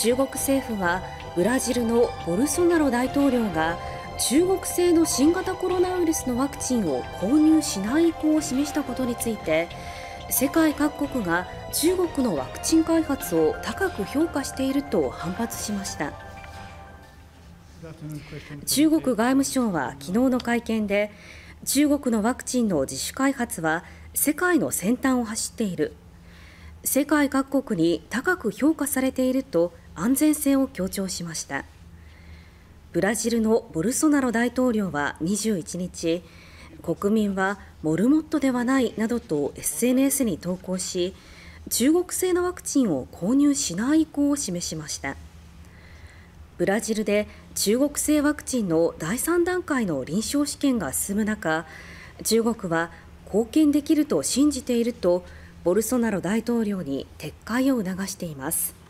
中国政府はブラジルのボルソナロ大統領が中国製の新型コロナウイルスのワクチンを購入しない意向を示したことについて世界各国が中国のワクチン開発を高く評価していると反発しました。中国外務省は昨日の会見で中国のワクチンの自主開発は世界の先端を走っている。世界各国に高く評価されていると安全性を強調しました。ブラジルのボルソナロ大統領は21日国民はモルモットではないなどと SNS に投稿し中国製のワクチンを購入しない意向を示しました。ブラジルで中国製ワクチンの第3段階の臨床試験が進む中中国は貢献できると信じているとボルソナロ大統領に撤回を促しています。